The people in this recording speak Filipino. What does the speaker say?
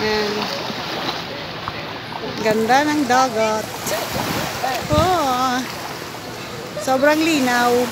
Ayan. Ganda ng dagat. Oh, sobrang linaw.